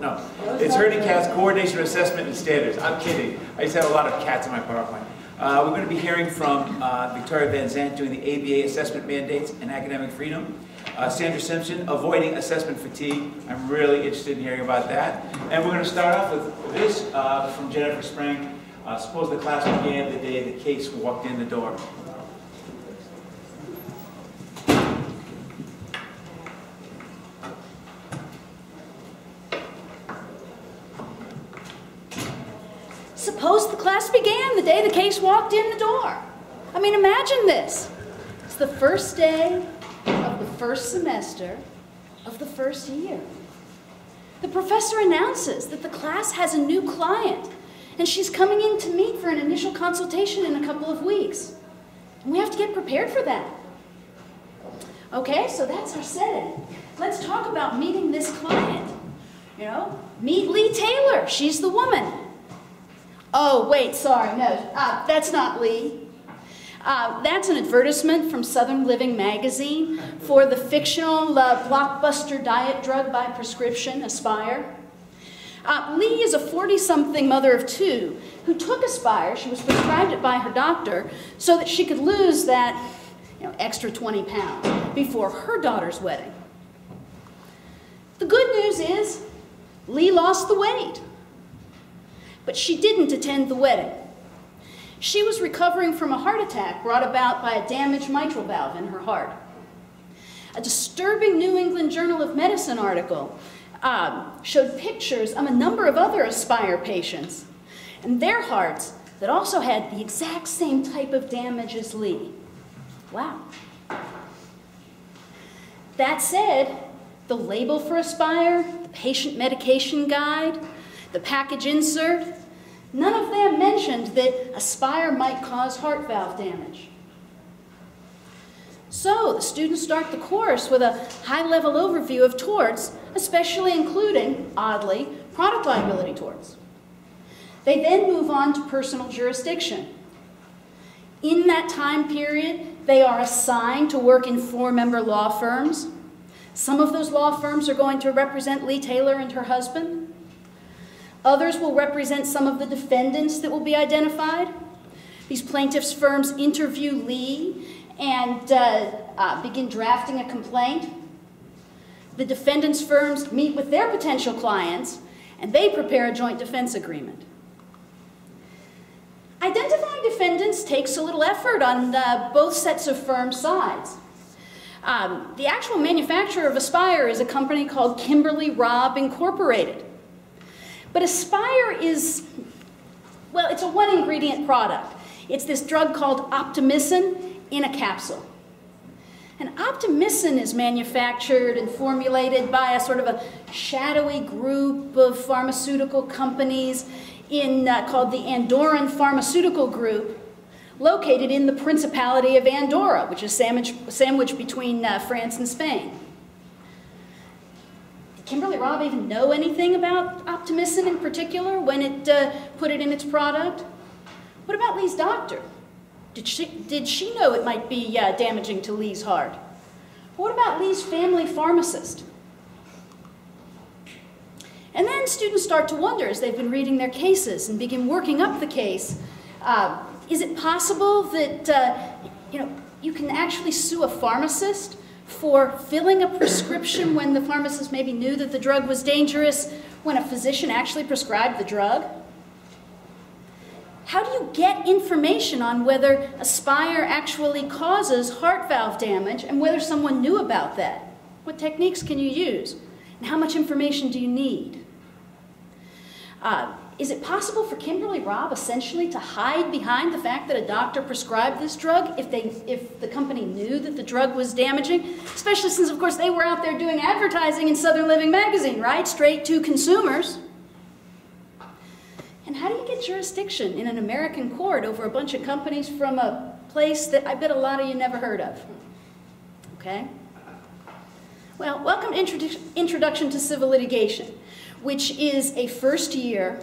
no. It's herding cats, coordination, assessment, and standards. I'm kidding. I just have a lot of cats in my PowerPoint. Uh, we're going to be hearing from uh, Victoria Van Zandt doing the ABA assessment mandates and academic freedom. Uh, Sandra Simpson, avoiding assessment fatigue. I'm really interested in hearing about that. And we're going to start off with this uh, from Jennifer Spreng. Uh, suppose the class began the day the case walked in the door. Suppose the class began the day the case walked in the door. I mean, imagine this. It's the first day of the first semester of the first year. The professor announces that the class has a new client and she's coming in to meet for an initial consultation in a couple of weeks. And we have to get prepared for that. Okay, so that's our setting. Let's talk about meeting this client. You know, meet Lee Taylor. She's the woman. Oh, wait, sorry, no, uh, that's not Lee. Uh, that's an advertisement from Southern Living magazine for the fictional uh, blockbuster diet drug by prescription, Aspire. Uh, Lee is a 40-something mother of two who took Aspire, she was prescribed it by her doctor, so that she could lose that you know, extra 20 pounds before her daughter's wedding. The good news is Lee lost the weight, but she didn't attend the wedding. She was recovering from a heart attack brought about by a damaged mitral valve in her heart. A disturbing New England Journal of Medicine article um, showed pictures of a number of other Aspire patients and their hearts that also had the exact same type of damage as Lee. Wow. That said, the label for Aspire, the patient medication guide, the package insert, None of them mentioned that Aspire might cause heart valve damage. So the students start the course with a high-level overview of torts, especially including, oddly, product liability torts. They then move on to personal jurisdiction. In that time period, they are assigned to work in four-member law firms. Some of those law firms are going to represent Lee Taylor and her husband. Others will represent some of the defendants that will be identified. These plaintiffs' firms interview Lee and uh, uh, begin drafting a complaint. The defendants' firms meet with their potential clients and they prepare a joint defense agreement. Identifying defendants takes a little effort on uh, both sets of firm sides. Um, the actual manufacturer of Aspire is a company called Kimberly Robb Incorporated. But Aspire is, well, it's a one ingredient product. It's this drug called optimicin in a capsule. And optimicin is manufactured and formulated by a sort of a shadowy group of pharmaceutical companies in, uh, called the Andorran Pharmaceutical Group, located in the Principality of Andorra, which is sandwiched, between uh, France and Spain. Kimberly Robb even know anything about optimicin in particular when it uh, put it in its product? What about Lee's doctor? Did she, did she know it might be uh, damaging to Lee's heart? What about Lee's family pharmacist? And then students start to wonder as they've been reading their cases and begin working up the case. Uh, is it possible that uh, you know you can actually sue a pharmacist for filling a prescription when the pharmacist maybe knew that the drug was dangerous, when a physician actually prescribed the drug? How do you get information on whether Aspire actually causes heart valve damage and whether someone knew about that? What techniques can you use? And how much information do you need? Uh, is it possible for Kimberly Robb essentially to hide behind the fact that a doctor prescribed this drug if, they, if the company knew that the drug was damaging? Especially since, of course, they were out there doing advertising in Southern Living magazine, right? Straight to consumers. And how do you get jurisdiction in an American court over a bunch of companies from a place that I bet a lot of you never heard of? Okay? Well, welcome to Introdu Introduction to Civil Litigation, which is a first year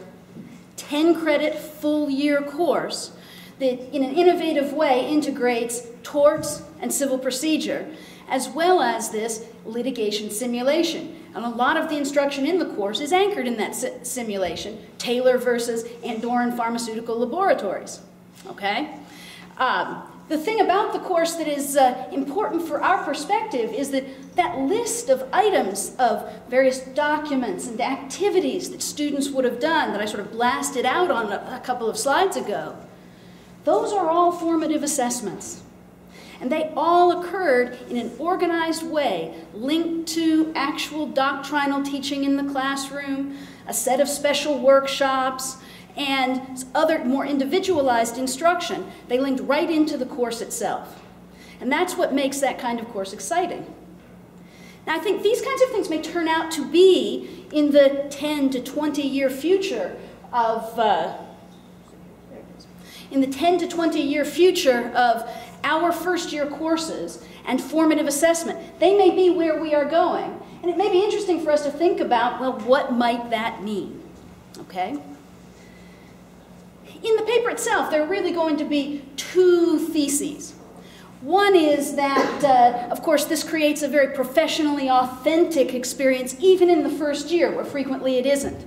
10 credit full year course that in an innovative way integrates torts and civil procedure, as well as this litigation simulation, And a lot of the instruction in the course is anchored in that si simulation, Taylor versus Andorran Pharmaceutical Laboratories. Okay? Um, the thing about the course that is uh, important for our perspective is that that list of items of various documents and activities that students would have done that I sort of blasted out on a, a couple of slides ago, those are all formative assessments. And they all occurred in an organized way, linked to actual doctrinal teaching in the classroom, a set of special workshops, and other more individualized instruction, they linked right into the course itself. And that's what makes that kind of course exciting. Now, I think these kinds of things may turn out to be in the 10 to 20 year future of, uh, in the 10 to 20 year future of our first year courses and formative assessment. They may be where we are going. And it may be interesting for us to think about, well, what might that mean? Okay? In the paper itself, there are really going to be two theses. One is that, uh, of course, this creates a very professionally authentic experience, even in the first year, where frequently it isn't.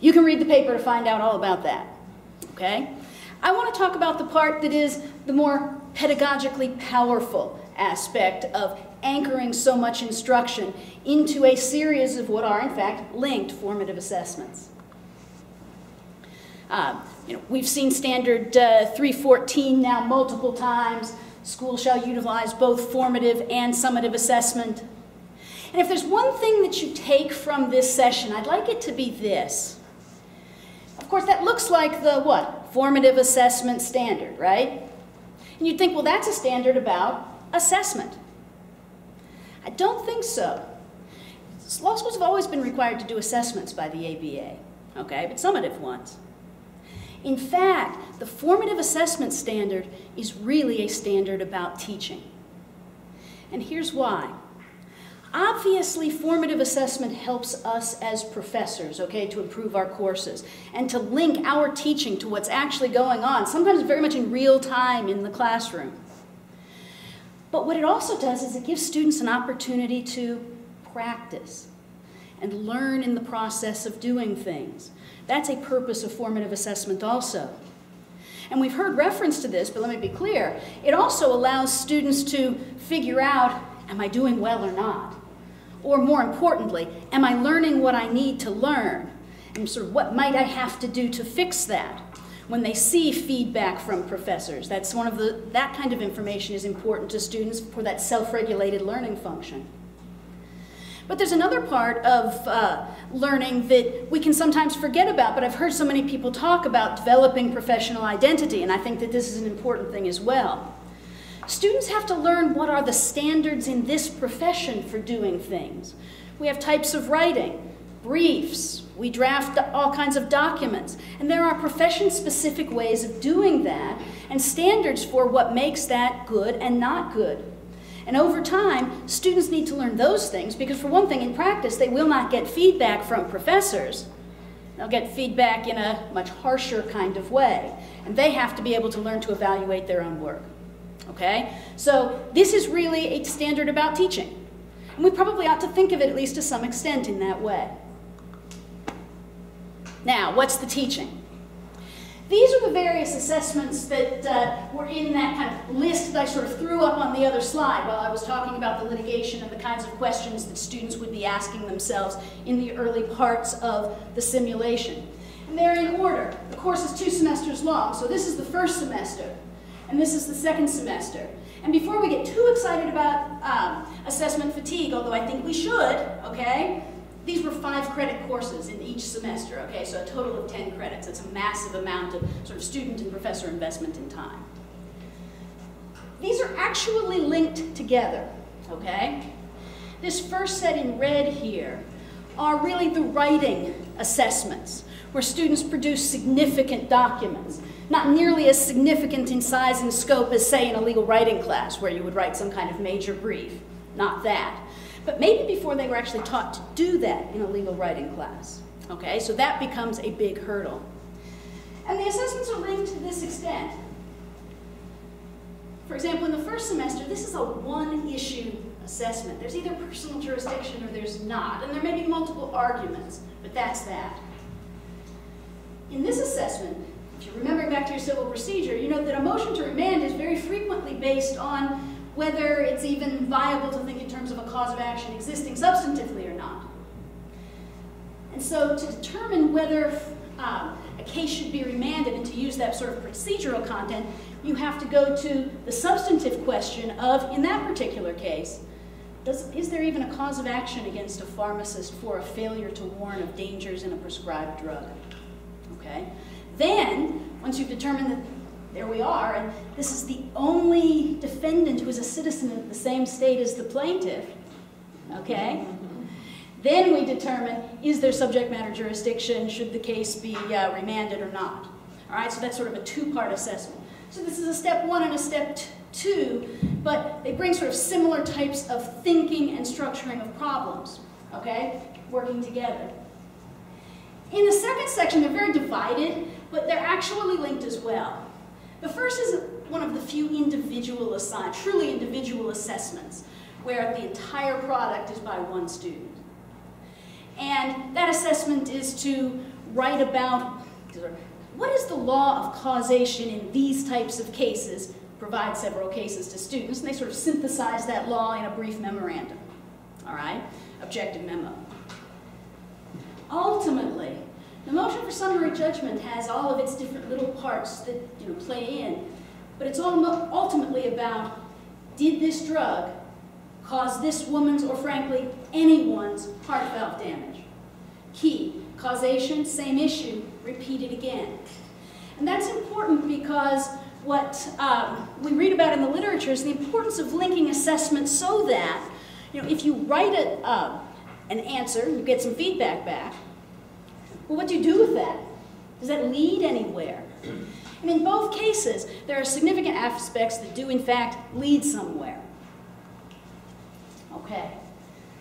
You can read the paper to find out all about that. Okay? I want to talk about the part that is the more pedagogically powerful aspect of anchoring so much instruction into a series of what are, in fact, linked formative assessments. Uh, you know, we've seen standard uh, 314 now multiple times. Schools shall utilize both formative and summative assessment. And if there's one thing that you take from this session, I'd like it to be this. Of course, that looks like the what? Formative assessment standard, right? And you'd think, well, that's a standard about assessment. I don't think so. Law schools have always been required to do assessments by the ABA, okay, but summative ones. In fact, the formative assessment standard is really a standard about teaching. And here's why. Obviously, formative assessment helps us as professors, okay, to improve our courses and to link our teaching to what's actually going on, sometimes very much in real time in the classroom. But what it also does is it gives students an opportunity to practice and learn in the process of doing things. That's a purpose of formative assessment also. And we've heard reference to this, but let me be clear. It also allows students to figure out, am I doing well or not? Or more importantly, am I learning what I need to learn? And sort of what might I have to do to fix that? When they see feedback from professors, that's one of the, that kind of information is important to students for that self-regulated learning function. But there's another part of uh, learning that we can sometimes forget about, but I've heard so many people talk about developing professional identity, and I think that this is an important thing as well. Students have to learn what are the standards in this profession for doing things. We have types of writing, briefs, we draft all kinds of documents, and there are profession-specific ways of doing that and standards for what makes that good and not good. And over time, students need to learn those things because, for one thing, in practice, they will not get feedback from professors. They'll get feedback in a much harsher kind of way. And they have to be able to learn to evaluate their own work. Okay? So, this is really a standard about teaching. And we probably ought to think of it, at least to some extent, in that way. Now, what's the teaching? These are the various assessments that uh, were in that kind of list that I sort of threw up on the other slide while I was talking about the litigation and the kinds of questions that students would be asking themselves in the early parts of the simulation. And they're in order. The course is two semesters long, so this is the first semester, and this is the second semester. And before we get too excited about um, assessment fatigue, although I think we should, okay, these were five credit courses in each semester, okay, so a total of 10 credits. That's a massive amount of sort of student and professor investment in time. These are actually linked together, okay? This first set in red here are really the writing assessments, where students produce significant documents, not nearly as significant in size and scope as, say, in a legal writing class, where you would write some kind of major brief. Not that but maybe before they were actually taught to do that in a legal writing class. Okay, so that becomes a big hurdle. And the assessments are linked to this extent. For example, in the first semester, this is a one-issue assessment. There's either personal jurisdiction or there's not, and there may be multiple arguments, but that's that. In this assessment, if you're remembering back to your civil procedure, you know that a motion to remand is very frequently based on whether it's even viable to think in terms of a cause of action existing substantively or not. And so to determine whether um, a case should be remanded and to use that sort of procedural content, you have to go to the substantive question of, in that particular case, does, is there even a cause of action against a pharmacist for a failure to warn of dangers in a prescribed drug? Okay? Then, once you've determined that there we are, and this is the only defendant who is a citizen of the same state as the plaintiff, okay? Then we determine, is there subject matter jurisdiction, should the case be uh, remanded or not? All right, so that's sort of a two-part assessment. So this is a step one and a step two, but they bring sort of similar types of thinking and structuring of problems, okay, working together. In the second section, they're very divided, but they're actually linked as well. The first is one of the few individual assigned, truly individual assessments, where the entire product is by one student. And that assessment is to write about what is the law of causation in these types of cases, provide several cases to students, and they sort of synthesize that law in a brief memorandum, all right, objective memo. Ultimately, the motion for summary judgment has all of its different little parts that you know, play in, but it's all ultimately about did this drug cause this woman's or frankly anyone's heart valve damage? Key, causation, same issue, repeated again. And that's important because what um, we read about in the literature is the importance of linking assessment so that, you know, if you write a, uh, an answer, you get some feedback back, well, what do you do with that? Does that lead anywhere? And in both cases, there are significant aspects that do, in fact, lead somewhere. Okay.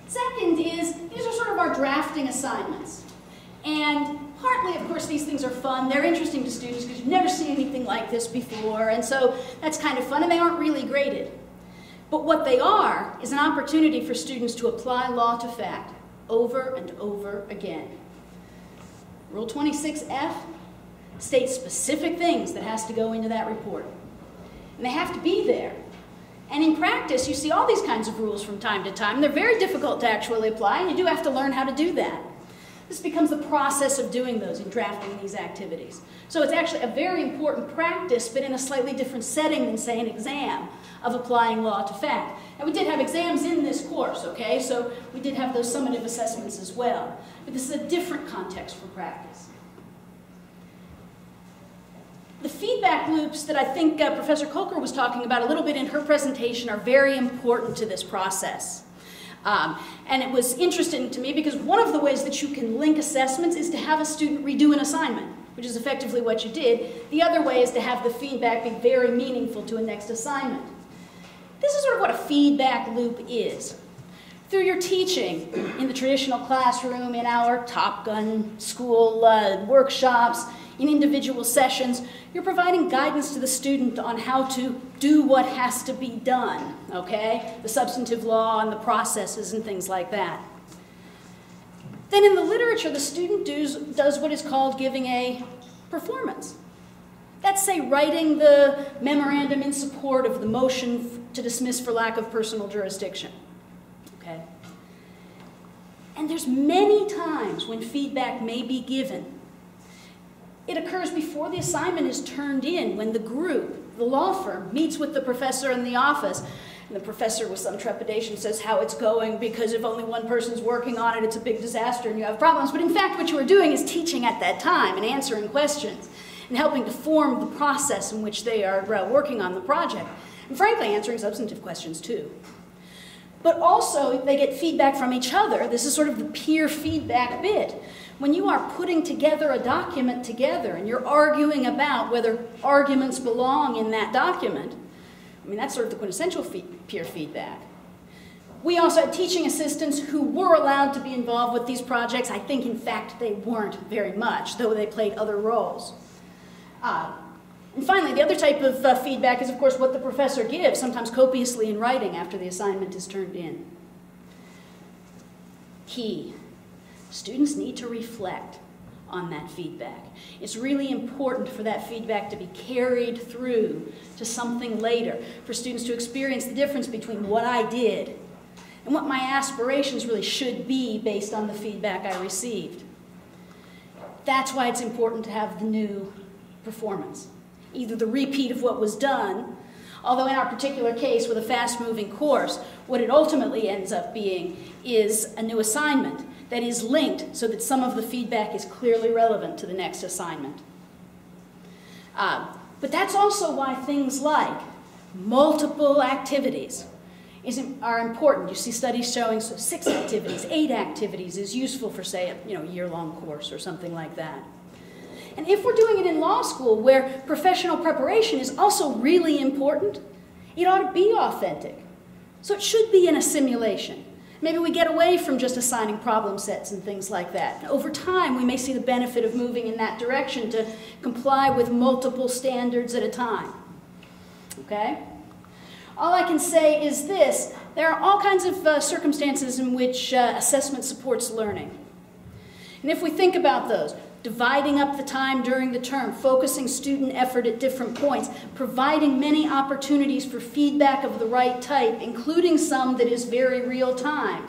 Second is, these are sort of our drafting assignments. And partly, of course, these things are fun. They're interesting to students because you've never seen anything like this before, and so that's kind of fun, and they aren't really graded. But what they are is an opportunity for students to apply law to fact over and over again. Rule 26F states specific things that has to go into that report. And they have to be there. And in practice, you see all these kinds of rules from time to time. They're very difficult to actually apply, and you do have to learn how to do that. This becomes the process of doing those and drafting these activities. So it's actually a very important practice, but in a slightly different setting than, say, an exam of applying law to fact. And we did have exams in this course, okay? So we did have those summative assessments as well. But this is a different context for practice. The feedback loops that I think uh, Professor Kolker was talking about a little bit in her presentation are very important to this process. Um, and it was interesting to me because one of the ways that you can link assessments is to have a student redo an assignment, which is effectively what you did. The other way is to have the feedback be very meaningful to a next assignment. This is sort of what a feedback loop is. Through your teaching in the traditional classroom, in our Top Gun school uh, workshops, in individual sessions, you're providing guidance to the student on how to do what has to be done, okay? The substantive law and the processes and things like that. Then in the literature, the student does, does what is called giving a performance. That's, say, writing the memorandum in support of the motion to dismiss for lack of personal jurisdiction. And there's many times when feedback may be given it occurs before the assignment is turned in, when the group, the law firm, meets with the professor in the office. And the professor, with some trepidation, says how it's going because if only one person's working on it, it's a big disaster and you have problems. But in fact, what you are doing is teaching at that time and answering questions and helping to form the process in which they are uh, working on the project. And frankly, answering substantive questions too. But also, they get feedback from each other. This is sort of the peer feedback bit. When you are putting together a document together and you're arguing about whether arguments belong in that document, I mean, that's sort of the quintessential peer feedback. We also had teaching assistants who were allowed to be involved with these projects. I think, in fact, they weren't very much, though they played other roles. Uh, And finally, the other type of uh, feedback is, of course, what the professor gives, sometimes copiously in writing after the assignment is turned in. Key. Students need to reflect on that feedback. It's really important for that feedback to be carried through to something later, for students to experience the difference between what I did and what my aspirations really should be based on the feedback I received. That's why it's important to have the new performance. Either the repeat of what was done, although in our particular case with a fast-moving course, what it ultimately ends up being is a new assignment that is linked so that some of the feedback is clearly relevant to the next assignment. Uh, but that's also why things like multiple activities is, are important. You see studies showing so six activities, eight activities is useful for, say, a you know, year-long course or something like that. And if we're doing it in law school, where professional preparation is also really important, it ought to be authentic. So it should be in a simulation. Maybe we get away from just assigning problem sets and things like that. Over time, we may see the benefit of moving in that direction to comply with multiple standards at a time. Okay? All I can say is this. There are all kinds of uh, circumstances in which uh, assessment supports learning. And if we think about those, dividing up the time during the term, focusing student effort at different points, providing many opportunities for feedback of the right type, including some that is very real time.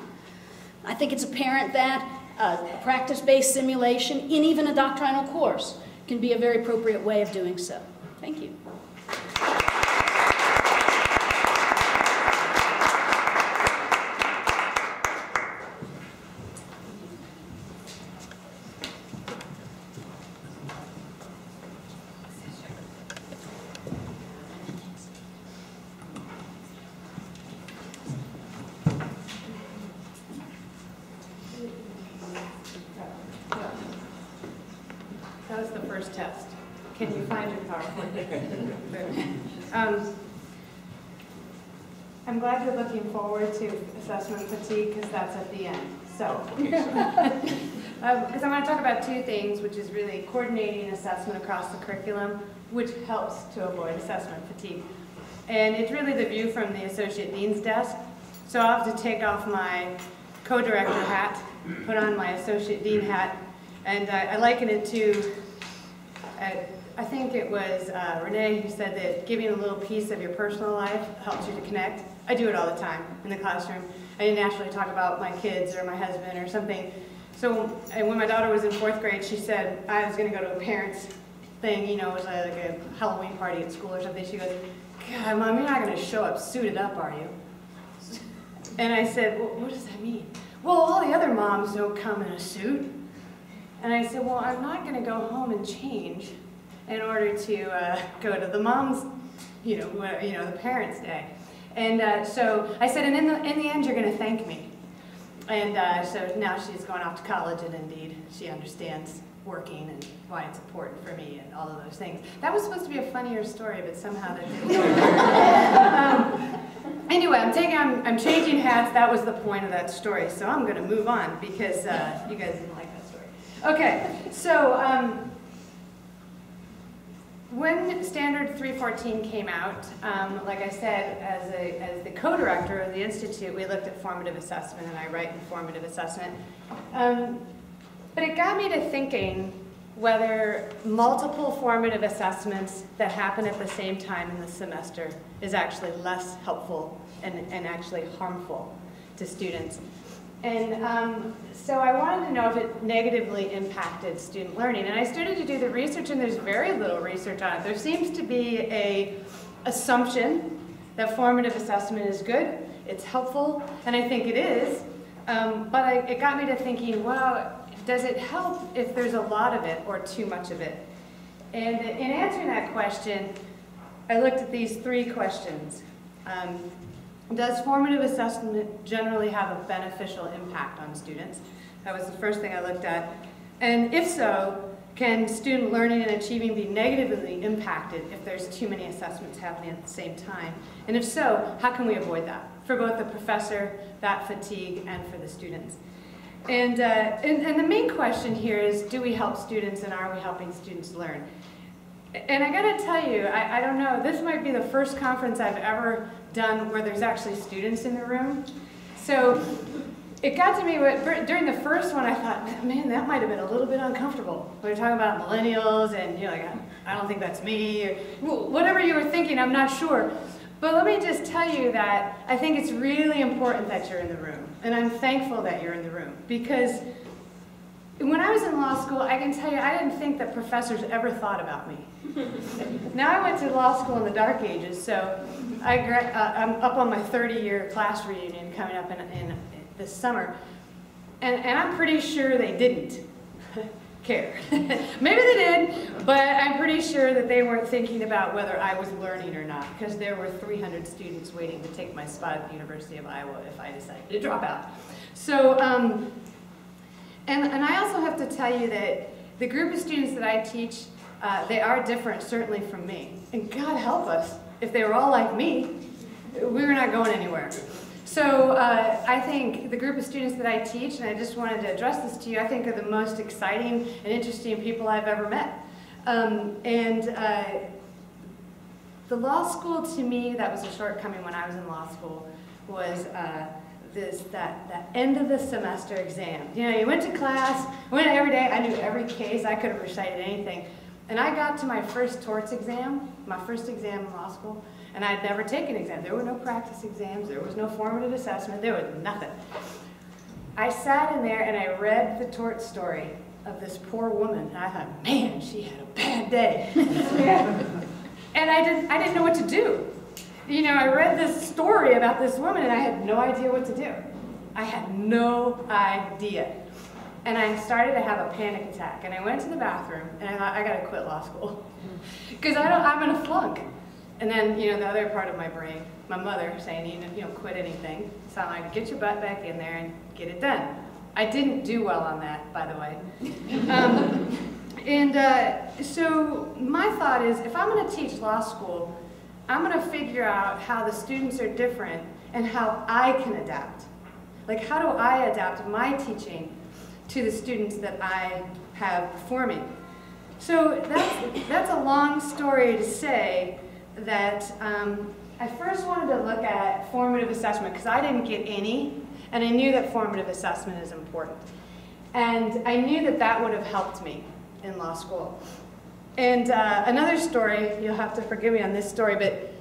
I think it's apparent that uh, a practice-based simulation in even a doctrinal course can be a very appropriate way of doing so. Thank you. I'm glad you're looking forward to assessment fatigue because that's at the end. So, because um, I want to talk about two things, which is really coordinating assessment across the curriculum, which helps to avoid assessment fatigue. And it's really the view from the Associate Dean's desk. So I'll have to take off my co-director hat, put on my Associate Dean hat, and uh, I liken it to, uh, I think it was uh, Renee who said that giving a little piece of your personal life helps you to connect. I do it all the time in the classroom. I naturally talk about my kids or my husband or something. So when my daughter was in fourth grade, she said I was going to go to a parents thing, you know, it was like a Halloween party at school or something. She goes, God, Mom, you're not going to show up suited up, are you? And I said, well, what does that mean? Well, all the other moms don't come in a suit. And I said, well, I'm not going to go home and change in order to uh, go to the mom's, you know, you know, the parents' day. And uh, so I said, and in the, in the end, you're going to thank me. And uh, so now she's going off to college, and indeed, she understands working and why it's important for me and all of those things. That was supposed to be a funnier story, but somehow that didn't. um, anyway, I'm taking, I'm, I'm changing hats. That was the point of that story. So I'm going to move on because uh, you guys didn't like that story. Okay, so um, when Standard 314 came out, um, like I said, as, a, as the co-director of the Institute, we looked at formative assessment, and I write in formative assessment. Um, but it got me to thinking whether multiple formative assessments that happen at the same time in the semester is actually less helpful and, and actually harmful to students. And um, so I wanted to know if it negatively impacted student learning. And I started to do the research, and there's very little research on it. There seems to be a assumption that formative assessment is good, it's helpful, and I think it is. Um, but I, it got me to thinking, well, does it help if there's a lot of it or too much of it? And in answering that question, I looked at these three questions. Um, does formative assessment generally have a beneficial impact on students? That was the first thing I looked at. And if so, can student learning and achieving be negatively impacted if there's too many assessments happening at the same time? And if so, how can we avoid that for both the professor, that fatigue, and for the students? And, uh, and, and the main question here is, do we help students and are we helping students learn? And I gotta tell you, I, I don't know, this might be the first conference I've ever done where there's actually students in the room. So it got to me during the first one, I thought, man, that might have been a little bit uncomfortable. We were talking about millennials and you're like, I don't think that's me, or whatever you were thinking, I'm not sure. But let me just tell you that I think it's really important that you're in the room. And I'm thankful that you're in the room because when I was in law school, I can tell you, I didn't think that professors ever thought about me. now I went to law school in the dark ages, so I gra- uh, I'm up on my 30-year class reunion coming up in, in this summer, and, and I'm pretty sure they didn't care. Maybe they did, but I'm pretty sure that they weren't thinking about whether I was learning or not, because there were 300 students waiting to take my spot at the University of Iowa if I decided to drop out. So. Um, and, and I also have to tell you that the group of students that I teach, uh, they are different, certainly from me. And God help us, if they were all like me, we were not going anywhere. So uh, I think the group of students that I teach, and I just wanted to address this to you, I think are the most exciting and interesting people I've ever met. Um, and uh, the law school, to me, that was a shortcoming when I was in law school, was uh, this that that end of the semester exam. You know, you went to class, went every day. I knew every case. I could have recited anything. And I got to my first torts exam, my first exam in law school, and I had never taken an exam. There were no practice exams. There was no formative assessment. There was nothing. I sat in there and I read the tort story of this poor woman. And I thought, man, she had a bad day. and I didn't, I didn't know what to do you know, I read this story about this woman and I had no idea what to do. I had no idea. And I started to have a panic attack. And I went to the bathroom and I thought, I gotta quit law school. Because I don't, I'm gonna flunk. And then, you know, the other part of my brain, my mother saying, you know, you don't quit anything. So I'm like, get your butt back in there and get it done. I didn't do well on that, by the way. Um, and uh, so my thought is, if I'm gonna teach law school, I'm going to figure out how the students are different and how I can adapt. Like, how do I adapt my teaching to the students that I have performing? So that's, that's a long story to say that um, I first wanted to look at formative assessment because I didn't get any, and I knew that formative assessment is important. And I knew that that would have helped me in law school. And uh, another story, you'll have to forgive me on this story, but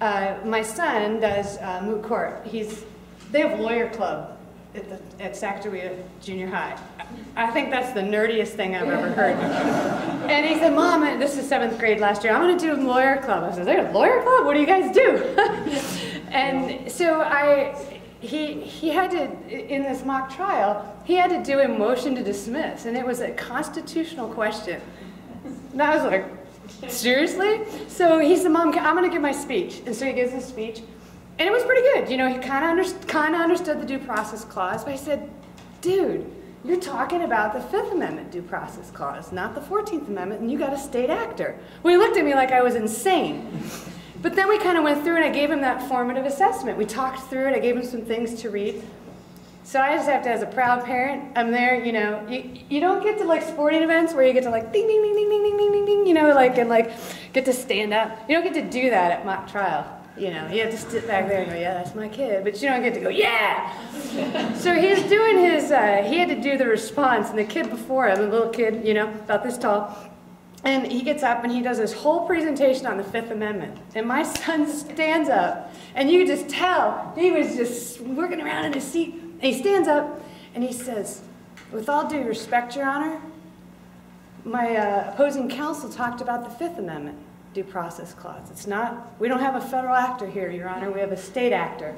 uh, my son does uh, moot court. He's, they have lawyer club at, the, at Sacagawea Junior High. I think that's the nerdiest thing I've ever heard. and he said, Mom, this is seventh grade last year, I'm going to do a lawyer club. I said, there's a lawyer club? What do you guys do? and so I, he, he had to, in this mock trial, he had to do a motion to dismiss, and it was a constitutional question. And I was like, seriously? So he said, Mom, I'm going to give my speech. And so he gives his speech. And it was pretty good. You know, he kind of kind of understood the due process clause. But I said, dude, you're talking about the Fifth Amendment due process clause, not the 14th Amendment, and you got a state actor. Well, he looked at me like I was insane. But then we kind of went through and I gave him that formative assessment. We talked through it. I gave him some things to read. So I just have to, as a proud parent, I'm there, you know, you, you don't get to like sporting events where you get to like ding, ding, ding, ding, ding, ding, ding, ding, you know, like, and like get to stand up. You don't get to do that at mock trial. You know, you have to sit back there and go, yeah, that's my kid. But you don't get to go, yeah. so he's doing his, uh, he had to do the response, and the kid before him, a little kid, you know, about this tall, and he gets up and he does his whole presentation on the Fifth Amendment. And my son stands up, and you just tell he was just working around in his seat. And he stands up and he says, with all due respect, Your Honor, my uh, opposing counsel talked about the Fifth Amendment due process clause. It's not, we don't have a federal actor here, Your Honor, we have a state actor.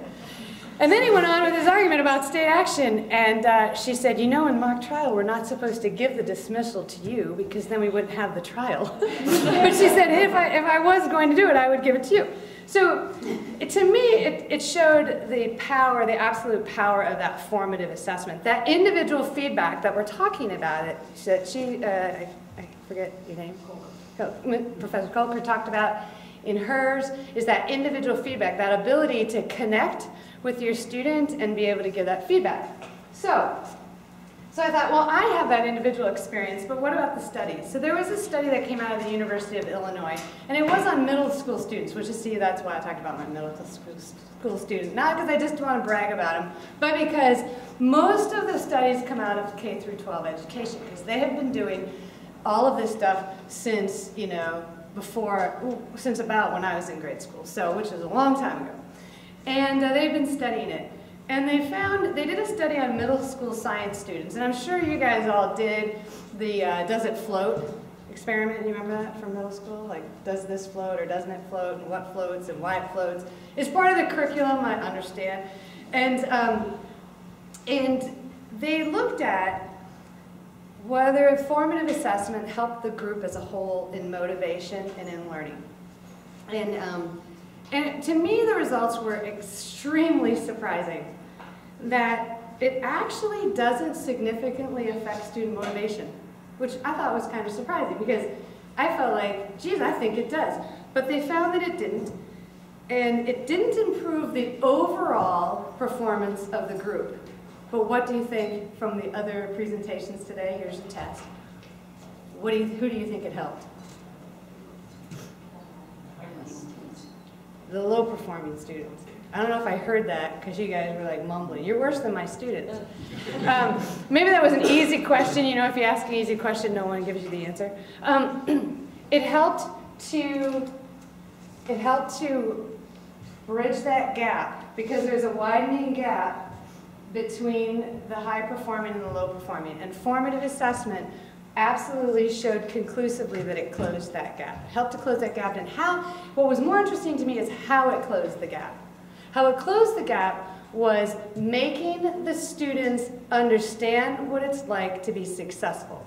And then he went on with his argument about state action, and uh, she said, you know, in mock trial, we're not supposed to give the dismissal to you because then we wouldn't have the trial. but she said, if I, if I was going to do it, I would give it to you. So to me, it, it showed the power, the absolute power of that formative assessment. That individual feedback that we're talking about, it, that she, uh, I, I forget your name, Professor Kolker talked about in hers, is that individual feedback, that ability to connect with your student and be able to give that feedback. So, So I thought, well, I have that individual experience, but what about the study? So there was a study that came out of the University of Illinois, and it was on middle school students, which is, see, that's why I talked about my middle school, school student. Not because I just want to brag about them, but because most of the studies come out of K through 12 education, because they have been doing all of this stuff since, you know, before, since about when I was in grade school, so, which is a long time ago. And uh, they've been studying it. And they found, they did a study on middle school science students, and I'm sure you guys all did the uh, does it float experiment. You remember that from middle school? Like, does this float or doesn't it float, and what floats and why it floats? It's part of the curriculum, I understand. And, um, and they looked at whether formative assessment helped the group as a whole in motivation and in learning. And um, and to me, the results were extremely surprising that it actually doesn't significantly affect student motivation, which I thought was kind of surprising because I felt like, geez, I think it does. But they found that it didn't, and it didn't improve the overall performance of the group. But what do you think from the other presentations today? Here's a test. What do you, who do you think it helped? The low performing students. I don't know if I heard that because you guys were like mumbling. You're worse than my students. Um, maybe that was an easy question. You know, if you ask an easy question, no one gives you the answer. Um, it helped to it helped to bridge that gap because there's a widening gap between the high performing and the low performing. And formative assessment absolutely showed conclusively that it closed that gap. Helped to close that gap. And how, what was more interesting to me is how it closed the gap. How it closed the gap was making the students understand what it's like to be successful.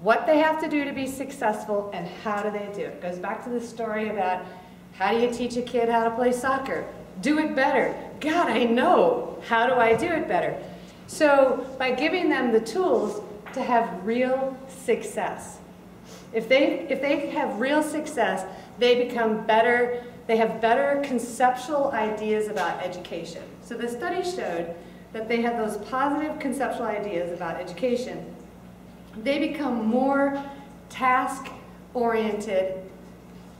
What they have to do to be successful and how do they do it. it goes back to the story about how do you teach a kid how to play soccer? Do it better. God, I know. How do I do it better? So by giving them the tools, to have real success. If they, if they have real success, they become better, they have better conceptual ideas about education. So the study showed that they had those positive conceptual ideas about education. They become more task-oriented,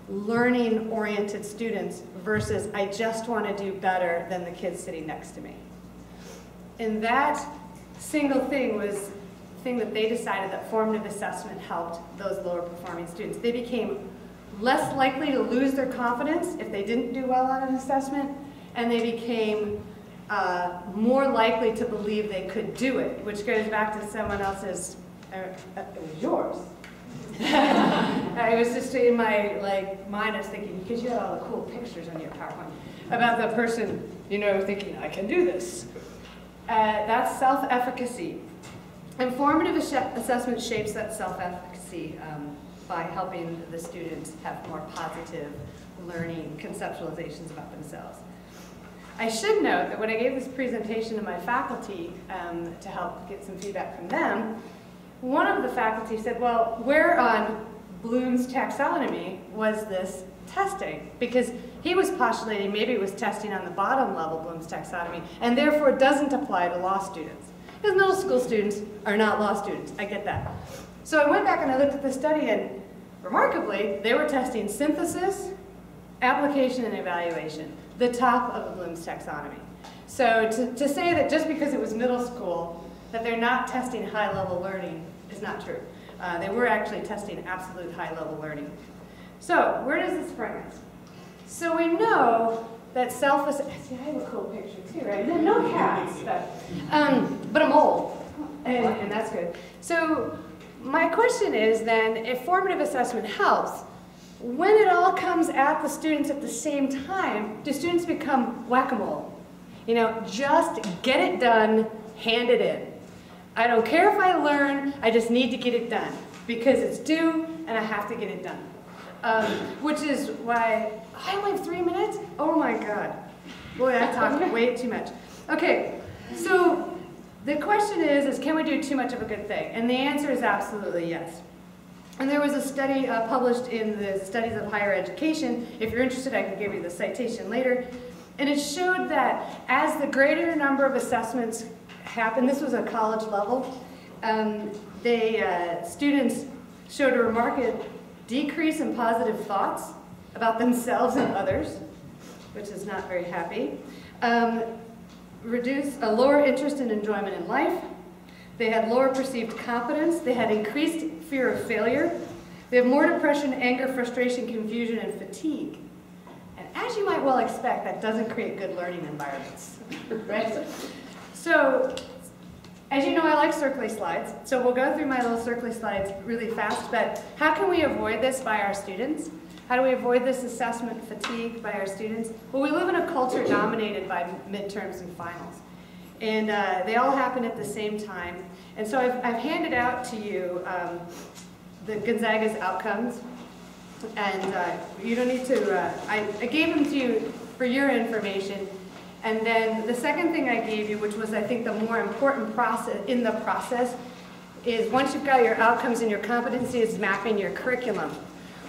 learning-oriented students versus I just want to do better than the kids sitting next to me. And that single thing was thing that they decided that formative assessment helped those lower performing students. They became less likely to lose their confidence if they didn't do well on an assessment, and they became uh, more likely to believe they could do it, which goes back to someone else's, uh, uh it was yours. I was just in my like mind, I was thinking, because you had all the cool pictures on your PowerPoint, about the person, you know, thinking, I can do this. Uh, that's self-efficacy. Informative assessment shapes that self-efficacy um, by helping the students have more positive learning conceptualizations about themselves. I should note that when I gave this presentation to my faculty um, to help get some feedback from them, one of the faculty said, well, where on Bloom's taxonomy was this testing? Because he was postulating maybe it was testing on the bottom level Bloom's taxonomy and therefore doesn't apply to law students. Because middle school students are not law students. I get that. So I went back and I looked at the study and remarkably, they were testing synthesis, application, and evaluation, the top of the Bloom's taxonomy. So to, to say that just because it was middle school, that they're not testing high-level learning is not true. Uh, they were actually testing absolute high-level learning. So where does this bring us? So we know that self See, I have a cool picture too, right? No cats, but, um, but a mole, and, and that's good. So my question is then, if formative assessment helps, when it all comes at the students at the same time, do students become whack-a-mole? You know, just get it done, hand it in. I don't care if I learn, I just need to get it done because it's due and I have to get it done. Um, which is why I only have three minutes? Oh my God. Boy, I talked way too much. Okay, so the question is, is can we do too much of a good thing? And the answer is absolutely yes. And there was a study uh, published in the Studies of Higher Education. If you're interested, I can give you the citation later. And it showed that as the greater number of assessments happened, this was a college level, Um, they, uh, students showed a remarkable decrease in positive thoughts about themselves and others, which is not very happy. Um, reduce a lower interest and enjoyment in life. They had lower perceived competence. They had increased fear of failure. They have more depression, anger, frustration, confusion, and fatigue. And as you might well expect, that doesn't create good learning environments, right? So, as you know, I like circly slides, so we'll go through my little circly slides really fast, but how can we avoid this by our students? How do we avoid this assessment fatigue by our students? Well, we live in a culture dominated by midterms and finals. And uh, they all happen at the same time. And so I've, I've handed out to you um, the Gonzaga's outcomes. And uh, you don't need to, uh, I, I gave them to you for your information. And then the second thing I gave you, which was I think the more important process in the process, is once you've got your outcomes and your competencies, mapping your curriculum.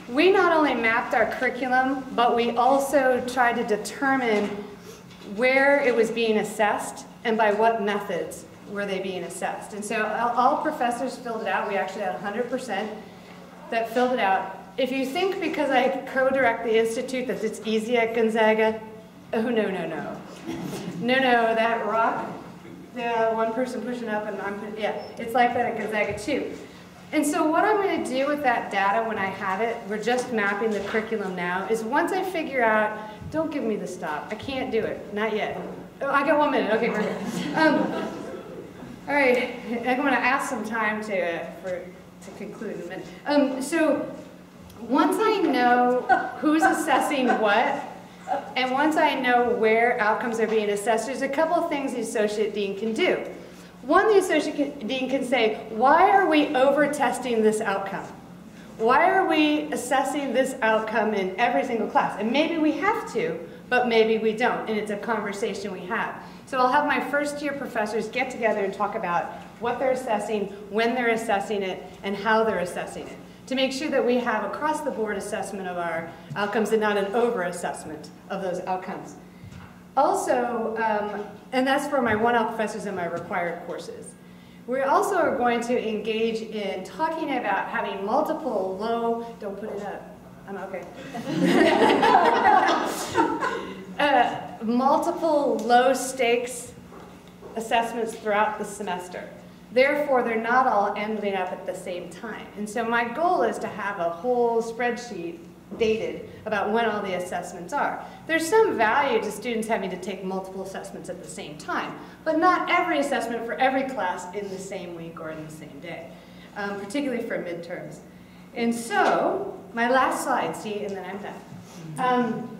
We not only mapped our curriculum, but we also tried to determine where it was being assessed and by what methods were they being assessed. And so all, professors filled it out. We actually had 100% that filled it out. If you think because I co-direct the institute that it's easy at Gonzaga, oh no, no, no. No, no, that rock, the one person pushing up and I'm, yeah, it's like that at Gonzaga too. And so what I'm going to do with that data when I have it, we're just mapping the curriculum now, is once I figure out, don't give me the stop, I can't do it, not yet. Oh, I got one minute, okay, perfect. Um, all right, I'm going to ask some time to, uh, for, to conclude in a minute. Um, so once I know who's assessing what, and once I know where outcomes are being assessed, there's a couple of things the associate dean can do. One, the associate dean can say, why are we over-testing this outcome? Why are we assessing this outcome in every single class? And maybe we have to, but maybe we don't, and it's a conversation we have. So I'll have my first year professors get together and talk about what they're assessing, when they're assessing it, and how they're assessing it to make sure that we have across the board assessment of our outcomes and not an over assessment of those outcomes. Also, um, and that's for my one-out professors and my required courses. We also are going to engage in talking about having multiple low, don't put it up, I'm okay. uh, multiple low stakes assessments throughout the semester. Therefore, they're not all ending up at the same time. And so my goal is to have a whole spreadsheet dated about when all the assessments are. There's some value to students having to take multiple assessments at the same time, but not every assessment for every class in the same week or in the same day, um, particularly for midterms. And so, my last slide, see, and then I'm done. Um,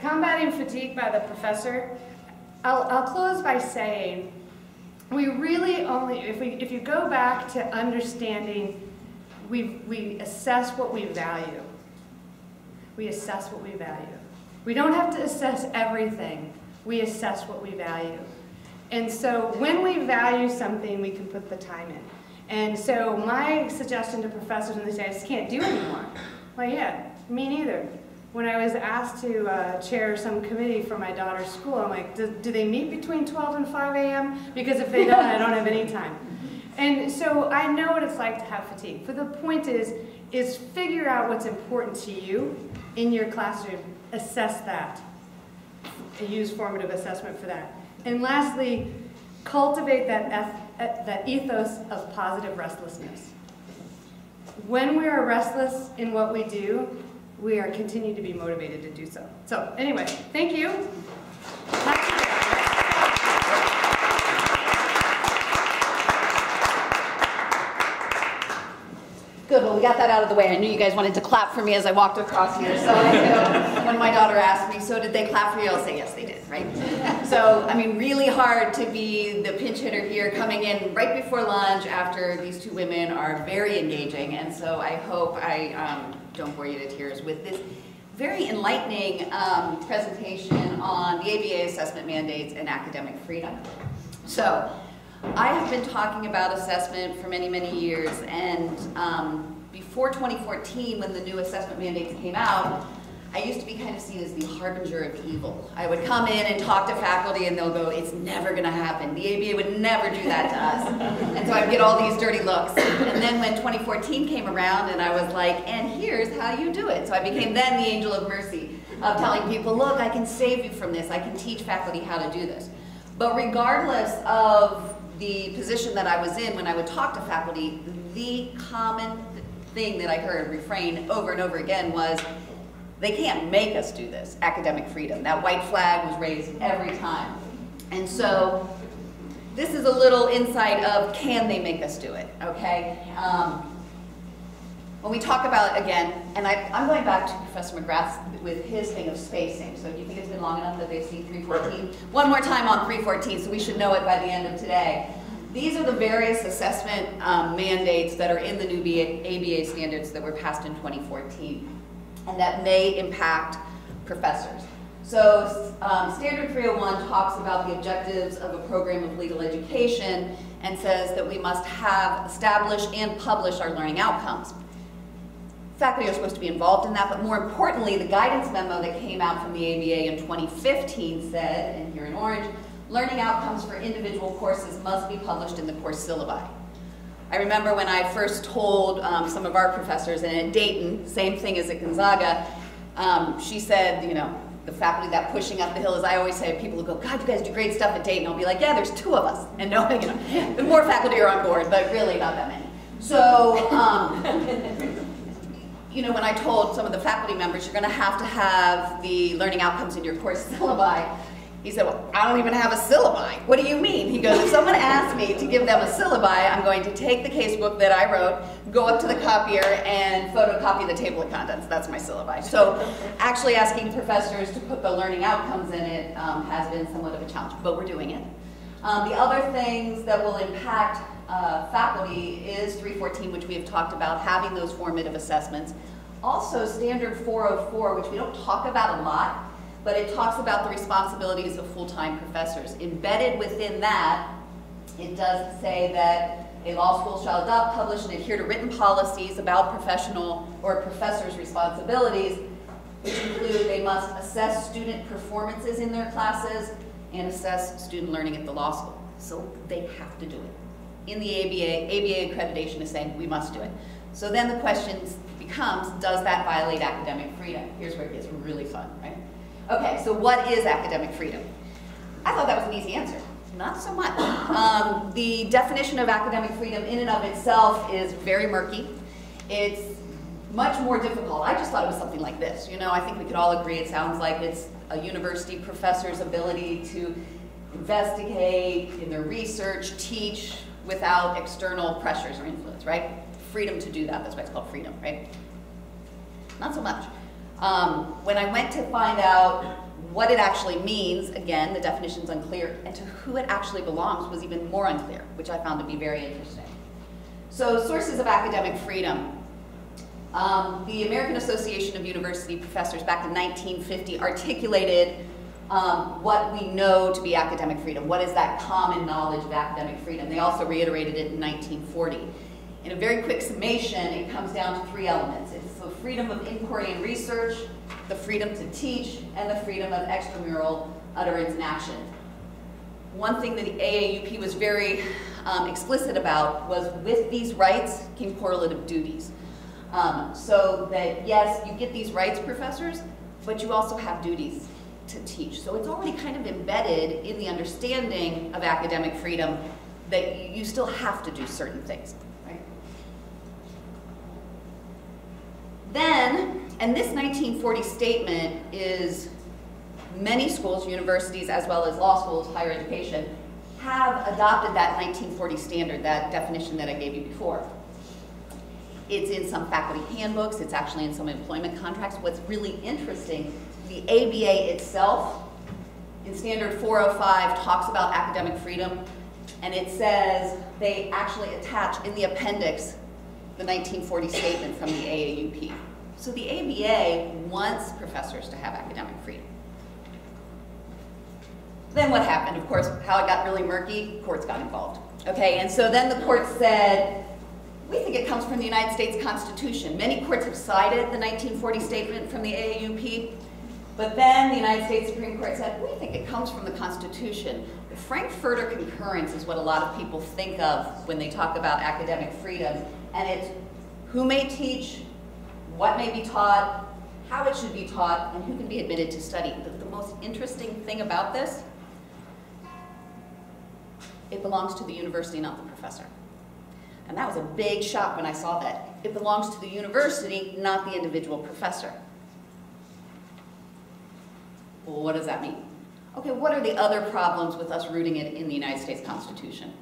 combating fatigue by the professor, I'll, I'll close by saying we really only, if, we, if you go back to understanding, we, we assess what we value. We assess what we value. We don't have to assess everything. We assess what we value. And so when we value something, we can put the time in. And so my suggestion to professors when they say, I just can't do anymore. Well, yeah, me neither when I was asked to uh, chair some committee for my daughter's school, I'm like, do, they meet between 12 and 5 a.m.? Because if they don't, I don't have any time. And so I know what it's like to have fatigue. But the point is, is figure out what's important to you in your classroom, assess that, use formative assessment for that. And lastly, cultivate that, that ethos of positive restlessness. When we are restless in what we do, we are continue to be motivated to do so. So anyway, thank you. Good, well, we got that out of the way. I knew you guys wanted to clap for me as I walked across here. So when my daughter asked me, so did they clap for you? I'll say, yes, they did, right? So, I mean, really hard to be the pinch hitter here coming in right before lunch after these two women are very engaging. And so I hope I um, don't bore you to tears with this very enlightening um, presentation on the ABA assessment mandates and academic freedom. So, I have been talking about assessment for many, many years, and um, before 2014, when the new assessment mandates came out, I used to be kind of seen as the harbinger of evil. I would come in and talk to faculty and they'll go, it's never gonna happen. The ABA would never do that to us. And so I'd get all these dirty looks. And then when 2014 came around and I was like, and here's how you do it. So I became then the angel of mercy of telling people, look, I can save you from this. I can teach faculty how to do this. But regardless of the position that I was in when I would talk to faculty, the common thing that I heard refrain over and over again was, they can't make us do this, academic freedom. That white flag was raised every time. And so this is a little insight of can they make us do it, okay? Um, when we talk about, again, and I, am going back to Professor McGrath with his thing of spacing. So do you think it's been long enough that they've seen 314? One more time on 314, so we should know it by the end of today. These are the various assessment um, mandates that are in the new ABA standards that were passed in 2014 and that may impact professors. So um, Standard 301 talks about the objectives of a program of legal education and says that we must have established and publish our learning outcomes. Faculty are supposed to be involved in that, but more importantly, the guidance memo that came out from the ABA in 2015 said, and here in orange, learning outcomes for individual courses must be published in the course syllabi. I remember when I first told um, some of our professors, and at Dayton, same thing as at Gonzaga, um, she said, you know, the faculty that pushing up the hill, as I always say, people will go, God, you guys do great stuff at Dayton. I'll be like, yeah, there's two of us. And no, you know, the more faculty are on board, but really not that many. So, um, you know, when I told some of the faculty members, you're going to have to have the learning outcomes in your course syllabi, he said, well, I don't even have a syllabi. What do you mean? He goes, if someone asks me to give them a syllabi, I'm going to take the casebook that I wrote, go up to the copier, and photocopy the table of contents. That's my syllabi. So actually asking professors to put the learning outcomes in it um, has been somewhat of a challenge, but we're doing it. Um, the other things that will impact uh, faculty is 314, which we have talked about, having those formative assessments. Also, Standard 404, which we don't talk about a lot, but it talks about the responsibilities of full-time professors. Embedded within that, it does say that a law school shall adopt, publish, and adhere to written policies about professional or professors' responsibilities, which include they must assess student performances in their classes and assess student learning at the law school. So they have to do it. In the ABA, ABA accreditation is saying we must do it. So then the question becomes, does that violate academic freedom? Here's where it gets really fun, right? Okay, so what is academic freedom? I thought that was an easy answer. Not so much. Um, the definition of academic freedom in and of itself is very murky. It's much more difficult. I just thought it was something like this. You know, I think we could all agree it sounds like it's a university professor's ability to investigate in their research, teach without external pressures or influence, right? Freedom to do that, that's why it's called freedom, right? Not so much. Um, when I went to find out what it actually means, again, the definition's unclear, and to who it actually belongs was even more unclear, which I found to be very interesting. So sources of academic freedom. Um, the American Association of University Professors back in 1950 articulated um, what we know to be academic freedom. What is that common knowledge of academic freedom? They also reiterated it in 1940. In a very quick summation, it comes down to three elements. It's freedom of inquiry and research, the freedom to teach, and the freedom of extramural utterance and action. One thing that the AAUP was very um, explicit about was with these rights came correlative duties. Um, so that yes, you get these rights, professors, but you also have duties to teach. So it's already kind of embedded in the understanding of academic freedom that you still have to do certain things. Then, and this 1940 statement is many schools, universities, as well as law schools, higher education, have adopted that 1940 standard, that definition that I gave you before. It's in some faculty handbooks, it's actually in some employment contracts. What's really interesting, the ABA itself, in Standard 405, talks about academic freedom, and it says they actually attach in the appendix the 1940 statement from the AAUP. So the ABA wants professors to have academic freedom. Then what happened? Of course, how it got really murky, courts got involved. Okay, and so then the court said, We think it comes from the United States Constitution. Many courts have cited the 1940 statement from the AAUP, but then the United States Supreme Court said, we think it comes from the Constitution. The Frankfurter Concurrence is what a lot of people think of when they talk about academic freedom, and it's who may teach, what may be taught, how it should be taught, and who can be admitted to study. The, the most interesting thing about this, it belongs to the university, not the professor. And that was a big shock when I saw that. It belongs to the university, not the individual professor. Well, what does that mean? Okay, what are the other problems with us rooting it in the United States Constitution?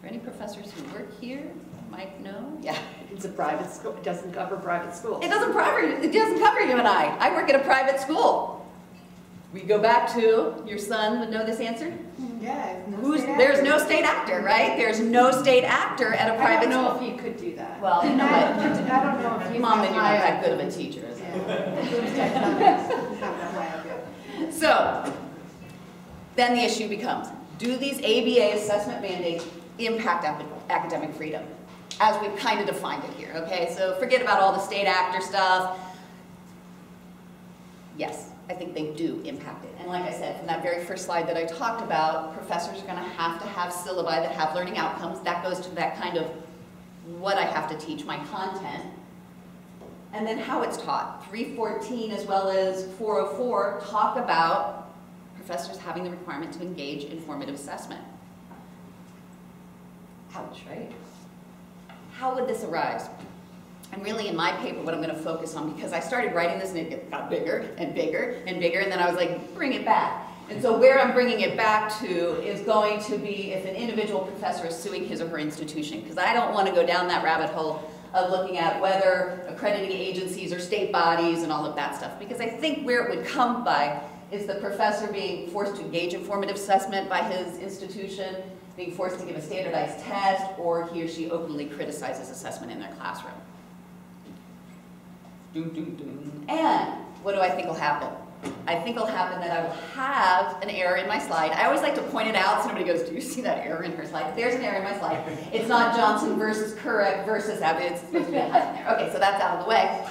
For any professors who work here might know? Yeah. It's a private school, it doesn't cover private schools. It doesn't cover, it doesn't cover you and I. I work at a private school. We go back to, your son would know this answer? Yeah. Who's, there's no state actor, right? There's no state actor at a private I don't know school. if he could do that. Well, you know I what? don't- I don't know if he's. Mom, then you're not that good of a teacher, is? Yeah. Who's that? Not that high up yet. So, then the issue becomes, do these ABA assessment mandates impact academic freedom? As we've kind of defined it here, okay? So forget about all the state actor stuff. Yes, I think they do impact it. And like I said, from that very first slide that I talked about, professors are gonna have to have syllabi that have learning outcomes. That goes to that kind of what I have to teach, my content. And then how it's taught. 314 as well as 404 talk about professors having the requirement to engage in formative assessment. Ouch, right? How would this arise? And really in my paper, what I'm gonna focus on, because I started writing this and it got bigger and bigger and bigger, and then I was like, bring it back. And so where I'm bringing it back to is going to be if an individual professor is suing his or her institution, because I don't wanna go down that rabbit hole of looking at whether accrediting agencies or state bodies and all of that stuff, because I think where it would come by is the professor being forced to engage in formative assessment by his institution, being forced to give a standardized test, or he or she openly criticizes assessment in their classroom. And what do I think will happen? I think it'll happen that I will have an error in my slide. I always like to point it out so nobody goes, do you see that error in her slide? There's an error in my slide. It's not Johnson versus Kurek versus Abbott, it's supposed to be a there. Okay, so that's out of the way.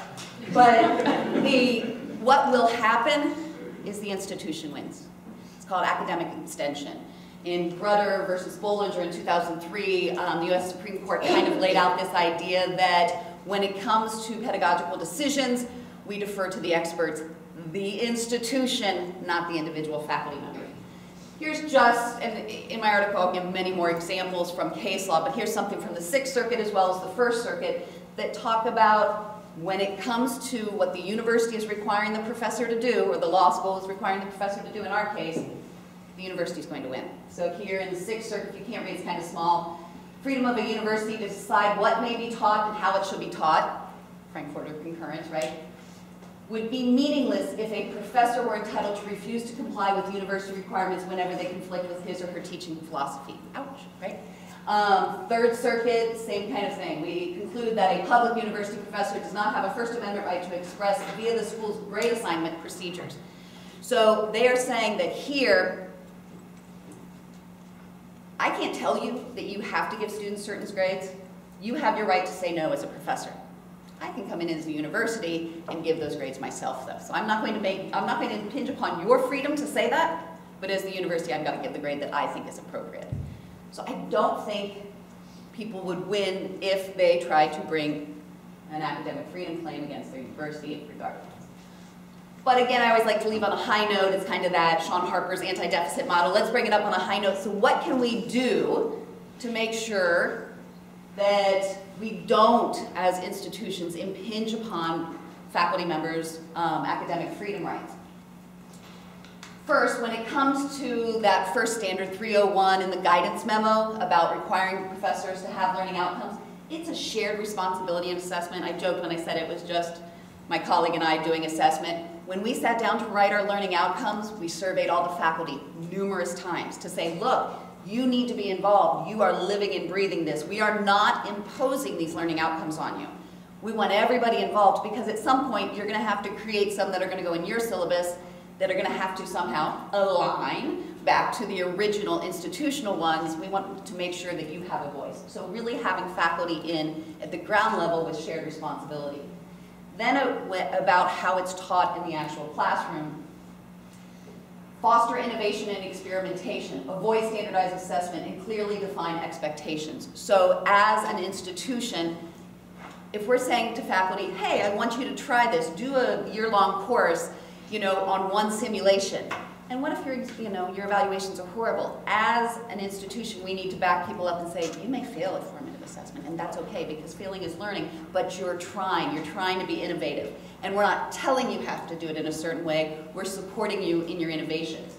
But the, what will happen is the institution wins. It's called academic extension. In Grutter versus Bollinger in 2003, um, the US Supreme Court kind of laid out this idea that when it comes to pedagogical decisions, we defer to the experts, the institution, not the individual faculty member. Here's just, and in my article I'll give many more examples from case law, but here's something from the Sixth Circuit as well as the First Circuit that talk about when it comes to what the university is requiring the professor to do, or the law school is requiring the professor to do in our case, the university is going to win. So here in the Sixth Circuit, if you can't read, it's kind of small. Freedom of a university to decide what may be taught and how it should be taught, Frankfurter concurrence, right? Would be meaningless if a professor were entitled to refuse to comply with university requirements whenever they conflict with his or her teaching philosophy. Ouch, right? Um, Third Circuit, same kind of thing. We conclude that a public university professor does not have a First Amendment right to express via the school's grade assignment procedures. So they are saying that here, I can't tell you that you have to give students certain grades. You have your right to say no as a professor. I can come in as a university and give those grades myself though. So I'm not going to make, I'm not going to impinge upon your freedom to say that, but as the university, I've got to give the grade that I think is appropriate. So I don't think people would win if they try to bring an academic freedom claim against their university regardless. But again, I always like to leave on a high note. It's kind of that Shaun Harper's anti-deficit model. Let's bring it up on a high note. So what can we do to make sure that we don't, as institutions, impinge upon faculty members' um, academic freedom rights? First, when it comes to that first standard 301 in the guidance memo about requiring professors to have learning outcomes, it's a shared responsibility in assessment. I joked when I said it was just my colleague and I doing assessment. When we sat down to write our learning outcomes, we surveyed all the faculty numerous times to say, look, you need to be involved. You are living and breathing this. We are not imposing these learning outcomes on you. We want everybody involved because at some point you're going to have to create some that are going to go in your syllabus that are going to have to somehow align back to the original institutional ones, we want to make sure that you have a voice. So really having faculty in at the ground level with shared responsibility. Then about how it's taught in the actual classroom. Foster innovation and experimentation, avoid standardized assessment, and clearly define expectations. So as an institution, if we're saying to faculty, hey, I want you to try this, do a year-long course, you know, on one simulation. And what if your, you know, your evaluations are horrible? As an institution, we need to back people up and say, you may fail at formative assessment, and that's okay because failing is learning, but you're trying, you're trying to be innovative. And we're not telling you have to do it in a certain way, we're supporting you in your innovations.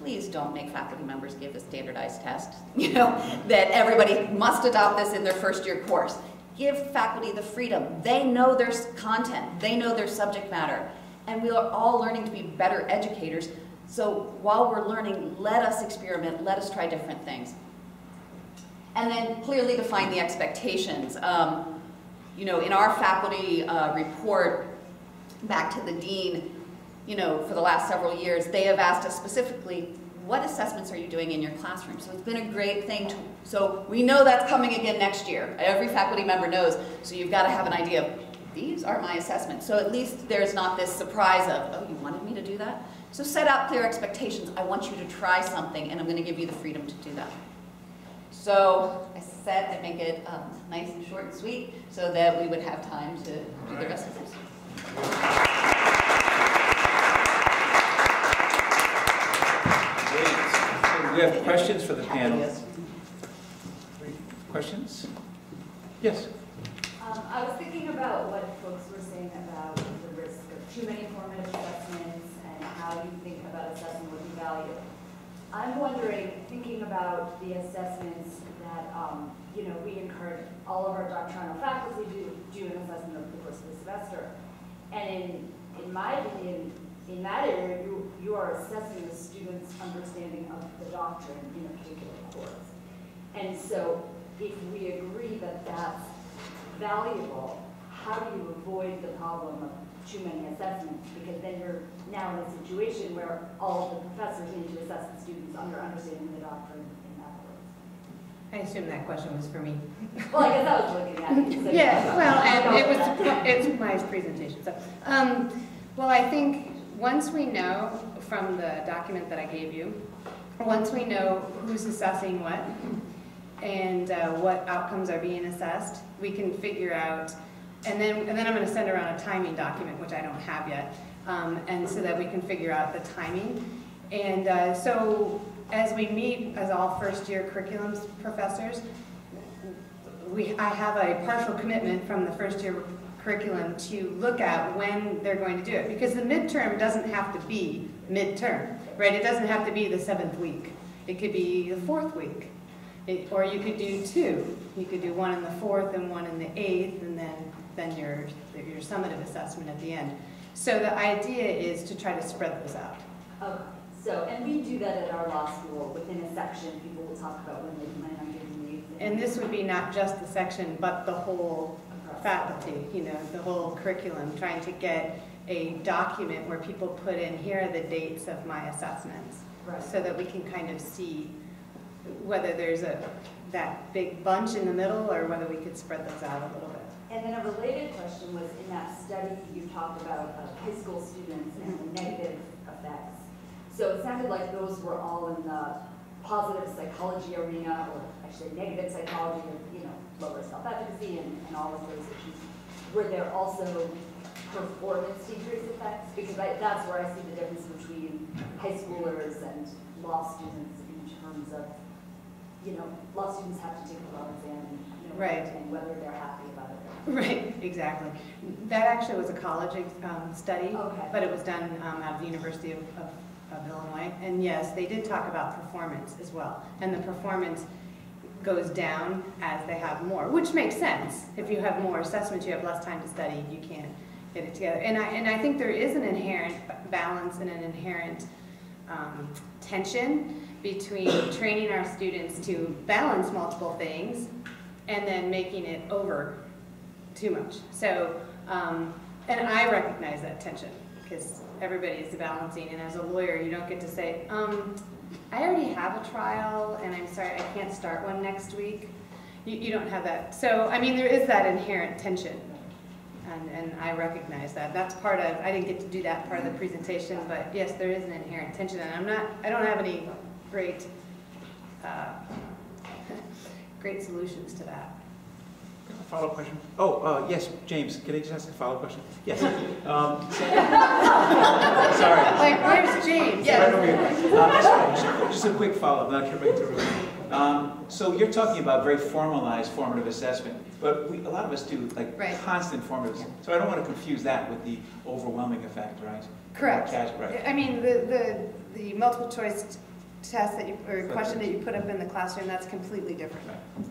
Please don't make faculty members give a standardized test, you know, that everybody must adopt this in their first year course. Give faculty the freedom. They know their content, they know their subject matter, and we are all learning to be better educators. So while we're learning, let us experiment, let us try different things. And then clearly define the expectations. Um, you know, in our faculty uh, report back to the dean, you know, for the last several years, they have asked us specifically, what assessments are you doing in your classroom? So it's been a great thing to, so we know that's coming again next year. Every faculty member knows, so you've got to have an idea of, these are my assessments. So at least there's not this surprise of, oh, you wanted me to do that? So set out clear expectations. I want you to try something, and I'm going to give you the freedom to do that. So I said I'd make it um, nice and short and sweet so that we would have time to do the rest of this. Great. We have questions for the panel? Questions? Yes? Um, I was thinking about what folks were saying about the risk of too many formative assessments and how you think about assessing what you value. I'm wondering, thinking about the assessments that, um, you know, we encourage all of our doctrinal faculty to do an assessment over the course of the semester. And in, in my opinion, in that area, you, you are assessing the student's understanding of the doctrine in a particular course. And so if we agree that that's valuable, how do you avoid the problem of too many assessments? Because then you're now in a situation where all of the professors need to assess the students under understanding the doctrine in that course. I assume that question was for me. Well, I guess I was looking at it. so- Yeah, well, and it was, it's my presentation, so. Um, well, I think once we know from the document that I gave you, once we know who's assessing what and uh, what outcomes are being assessed, we can figure out, and then, and then I'm gonna send around a timing document, which I don't have yet, um, and so that we can figure out the timing. And uh, so as we meet as all first-year curriculum professors, we, I have a partial commitment from the first year curriculum to look at when they're going to do it. Because the midterm doesn't have to be midterm, right? It doesn't have to be the seventh week. It could be the fourth week. It, or you could do two. You could do one in the fourth and one in the eighth, and then, then your, your summative assessment at the end. So the idea is to try to spread those out. Okay, so, and we do that at our law school, within a section, people will talk about when they plan on giving leave. And this would be not just the section, but the whole faculty, you know, the whole curriculum, trying to get a document where people put in, here are the dates of my assessments. Right. So that we can kind of see whether there's a, that big bunch in the middle, or whether we could spread those out a little bit. And then a related question was, in that study, you talked about uh, high school students and the negative effects. So it sounded like those were all in the positive psychology arena, or actually negative psychology, of, you know, lower self-efficacy and, and all of those issues. Were there also performance decrease effects? Because I, that's where I see the difference between high schoolers and law students in terms of, you know, law students have to take a law exam and, you know, Right. and whether they're happy about it. Right, exactly. That actually was a college um, study, Okay. but it was done um, out of the University of, of of Illinois. And yes, they did talk about performance as well. And the performance goes down as they have more, which makes sense. If you have more assessments, you have less time to study, you can't get it together. And I, and I think there is an inherent balance and an inherent um, tension between training our students to balance multiple things and then making it over too much. So, um, and I recognize that tension because everybody is balancing. And as a lawyer, you don't get to say, um, I already have a trial, and I'm sorry, I can't start one next week. You, you don't have that. So, I mean, there is that inherent tension. And, and I recognize that. That's part of, I didn't get to do that part of the presentation, but yes, there is an inherent tension. And I'm not, I don't have any great, uh, great solutions to that. A follow-up question? Oh, uh, yes, James, can I just ask a follow-up question? Yes. Um, Sorry. Like, where's James? Right over here. Uh, just- Just just a quick follow-up, not sure if I can do. Um, So you're talking about very formalized formative assessment, but we, a lot of us do like Right. constant formative. So I don't want to confuse that with the overwhelming effect, right? Correct. Cash- Right. I mean, the, the, the multiple choice test that you, or question that you put up in the classroom, that's completely different. Well,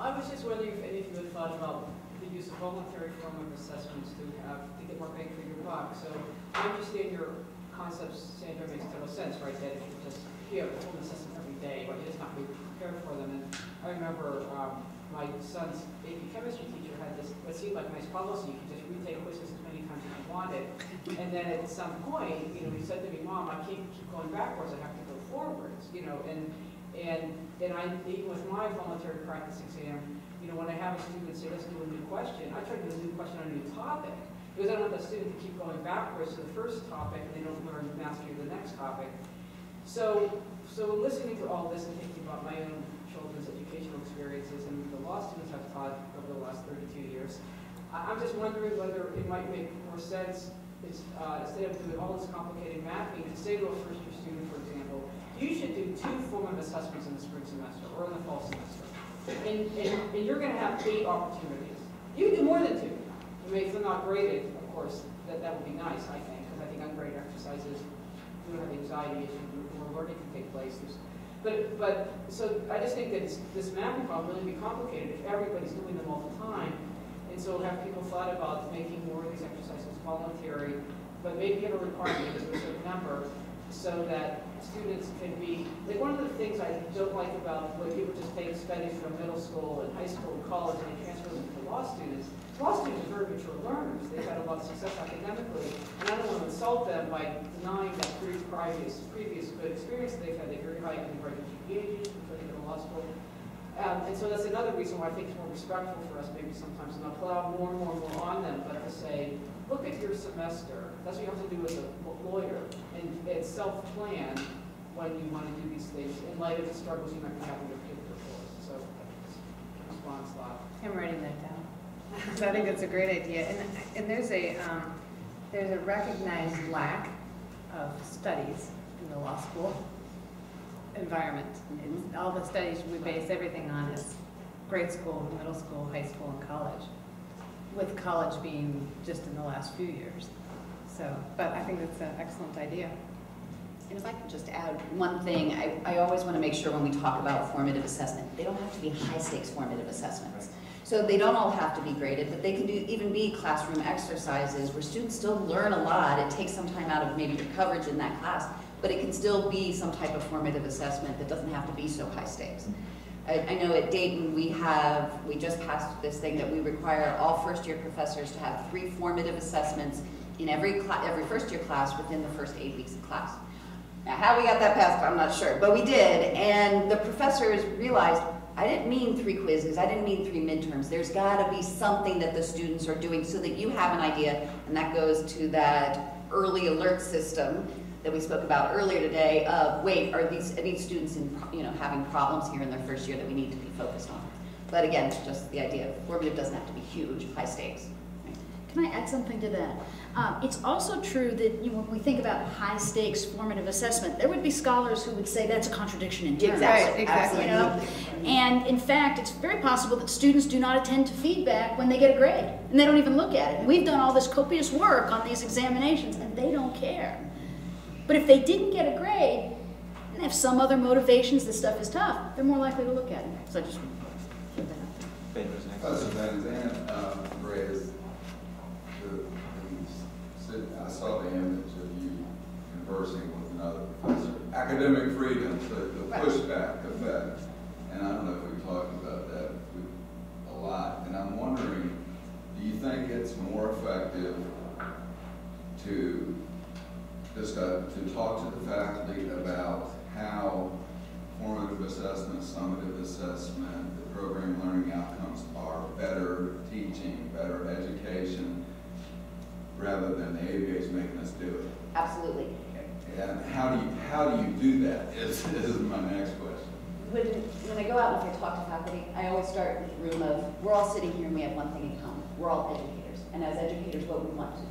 I was just wondering if any of you had thought about the use of voluntary formative assessments to have, to get more bang for your buck. So I understand your concepts, Sandra, makes total sense, right? That if you just, have a full assessment every day, but just not really prepared for them. And I remember, um, my son's AP chemistry teacher had this, what seemed like a nice policy, you could just retake quizzes as many times as you wanted. And then at some point, you know, he said to me, Mom, I can't keep going backwards, I have to go forwards, you know, and, and, and I, even with my voluntary practice exam, you know, when I have a student say, let's do a new question, I try to do a new question on a new topic. Because I don't want the student to keep going backwards to the first topic and they don't learn mastery of the next topic. So, so listening to all this and thinking about my own children's educational experiences and the law students I've taught over the last thirty-two years, I, I'm just wondering whether it might make more sense, uh, instead of doing all this complicated mapping, to say to a first-year student, for you should do two formative assessments in the spring semester or in the fall semester. And, and, and you're gonna have eight opportunities. You can do more than two. I mean, if they're not graded, of course, that, that would be nice, I think, because I think ungraded exercises, you don't have anxiety issues, more learning can take place. There's- But, but, so I just think that this, this mapping problem really be complicated if everybody's doing them all the time. And so have people thought about making more of these exercises voluntary, but maybe have a requirement of a certain number so that students can be, like, one of the things I don't like about when people just take studies from middle school and high school and college and they transfer them to law students, law students are very mature learners, they've had a lot of success academically, and I don't want to insult them by denying that previous, previous good experience they've had, they're very high undergraduate GPAs, before they go to law school. Um, and so that's another reason why I think it's more respectful for us maybe sometimes to not plow more and more and more on them, but to say, look at your semester. That's what you have to do as a lawyer, and, and self-plan when you want to do these things in light of the struggles you might be having with particular course. So, response thought. I'm writing that down. So I think that's a great idea. And, and there's a, um, there's a recognized lack of studies in the law school environment. It's, all the studies we base everything on is grade school, middle school, high school, and college, with college being just in the last few years. So, but I think that's an excellent idea. And if I could just add one thing, I, I always want to make sure when we talk about formative assessment, they don't have to be high-stakes formative assessments. So they don't all have to be graded, but they can do, even be classroom exercises where students still learn a lot. It takes some time out of maybe your coverage in that class, but it can still be some type of formative assessment that doesn't have to be so high stakes. Mm-hmm. I, I know at Dayton, we have, we just passed this thing that we require all first-year professors to have three formative assessments in every every first-year class within the first eight weeks of class. Now, how we got that passed, I'm not sure, but we did, and the professors realized, I didn't mean three quizzes, I didn't mean three midterms. There's gotta be something that the students are doing so that you have an idea, and that goes to that early alert system that we spoke about earlier today of, wait, are these, are these students in, you know, having problems here in their first year that we need to be focused on? But again, just the idea, of formative doesn't have to be huge, high stakes. Can I add something to that? Um, it's also true that you know, when we think about high stakes formative assessment, there would be scholars who would say that's a contradiction in terms. Exactly, exactly. You know? And in fact, it's very possible that students do not attend to feedback when they get a grade, and they don't even look at it. And we've done all this copious work on these examinations, and they don't care. But if they didn't get a grade, and have some other motivations, this stuff is tough, they're more likely to look at it. So I just put that out there. Ben was next. Professor uh, raised the, the- I saw the image of you conversing with another professor. Academic freedom, the, the pushback effect. And I don't know if we talked about that a lot. And I'm wondering, do you think it's more effective to just uh, to talk to the faculty about how formative assessment, summative assessment, the program learning outcomes are better teaching, better education, rather than the ABA is making us do it. Absolutely. And how do you, how do you do that is, is my next question. When, when I go out and if I talk to faculty, I always start with the room of, we're all sitting here and we have one thing in common. We're all educators. And as educators, what we want to,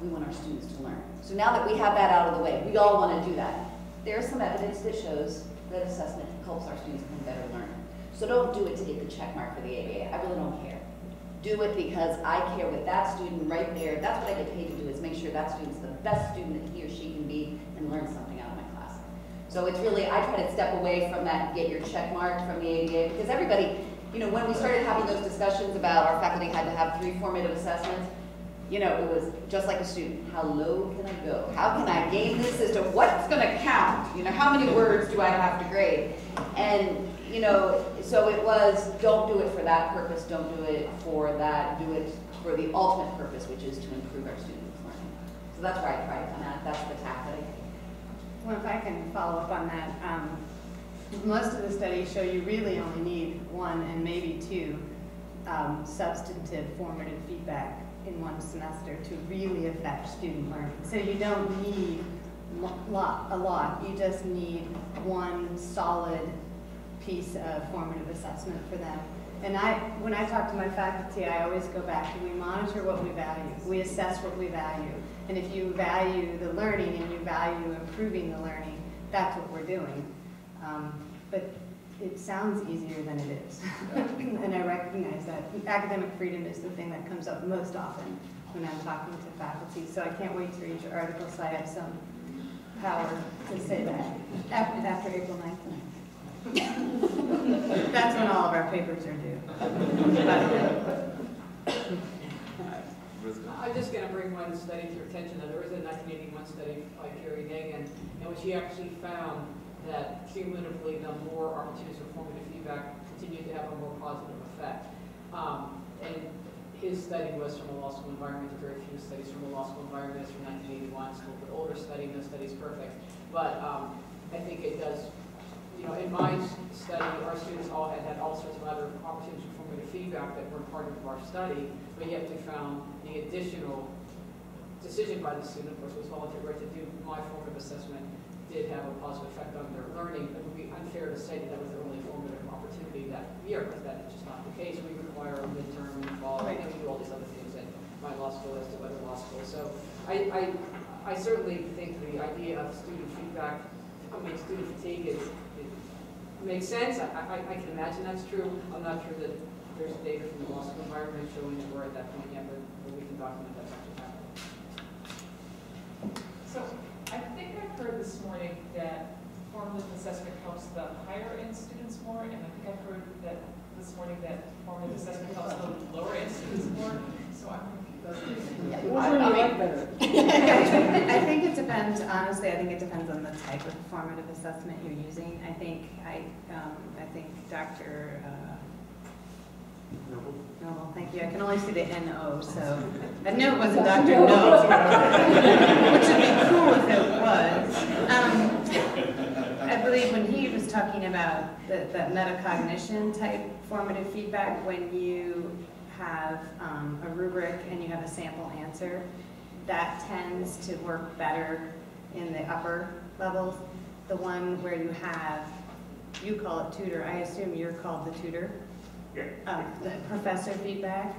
we want our students to learn. So now that we have that out of the way, we all want to do that. There's some evidence that shows that assessment helps our students become better. So don't do it to get the check mark for the ABA. I really don't care. Do it because I care with that student right there, that's what I get paid to do, is make sure that student's the best student that he or she can be and learn something out of my class. So it's really, I try to step away from that get your check mark from the ABA, because everybody, you know, when we started having those discussions about our faculty had to have three formative assessments, you know, it was just like a student, how low can I go? How can I game this system? What's gonna count? You know, how many words do I have to grade? And, you know, so it was, don't do it for that purpose, don't do it for that, do it for the ultimate purpose, which is to improve our students' learning. So that's where I try to come at, that's the tack that I. Well, if I can follow up on that, um, most of the studies show you really only need one and maybe two um, substantive formative feedback in one semester to really affect student learning. So you don't need lot, a lot, you just need one solid piece of formative assessment for them. And I, when I talk to my faculty, I always go back to we monitor what we value, we assess what we value. And if you value the learning and you value improving the learning, that's what we're doing. Um, but it sounds easier than it is. and I recognize that academic freedom is the thing that comes up most often when I'm talking to faculty. So I can't wait to read your article so I have some power to say that after, after April 9th. That's when all of our papers are due. I'm just gonna bring one study to your attention, There was a nineteen eighty-one study by Gary Negin, in which he actually found that cumulatively, the more opportunities for formative feedback continued to have a more positive effect. Um, and his study was from a law school environment, there are very few studies from a law school environment, it's from nineteen eighty-one, so an older study, no study's perfect. But, um, I think it does, you know, in my study, our students all had had all sorts of other opportunities for formative feedback that weren't part of our study, but yet we found the additional decision by the student, of course, was voluntary right to do my formative assessment, did have a positive effect on their learning. It would be unfair to say that that was their only formative opportunity that year, because that is just not the case. We require a midterm and fall, and we do all these other things at my law school as to other law schools. So I, I, I certainly think the idea of student feedback, I mean, student fatigue is, makes sense. I, I, I can imagine that's true. I'm not sure that there's data from the law school environment showing that we're at that point yet, but we can document that's actually happening. So I think I've heard this morning that formative assessment helps the higher end students more, and I think I've heard that this morning that formative assessment helps the lower end students more. So I'm confused. I think it depends, honestly, I think it depends on the type of formative assessment you're using. I think, I, um, I think Dr. uh, Noble, thank you. I can only see the N-O, so I knew it wasn't Dr. No, which would be cool if it was. Um, I believe when he was talking about the, the metacognition type formative feedback, when you have um, a rubric and you have a sample answer, that tends to work better in the upper levels. The one where you have, you call it tutor, I assume you're called the tutor? Yeah. Um, The professor feedback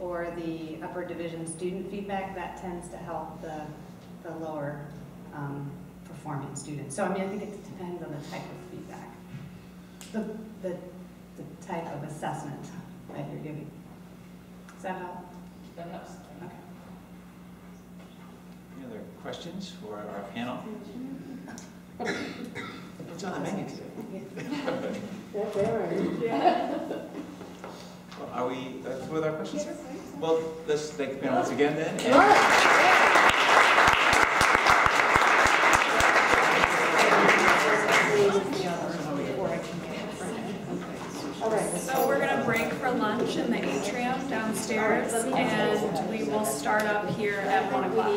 or the upper division student feedback, that tends to help the, the lower um, performing students. So I mean, I think it depends on the type of feedback, the, the, the type of assessment that you're giving. Does that help? That helps. Okay. Any other questions for our panel? What's on the menu today? Well, Are we, uh, with our questions? Well, let's thank the panel once again then. and- All right. So we're gonna break for lunch in the atrium downstairs, and we will start up here at one o'clock.